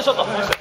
あとちょっ